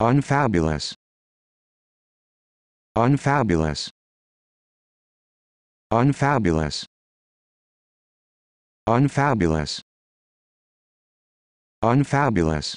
unfabulous. Unfabulous. Unfabulous. Unfabulous. Unfabulous.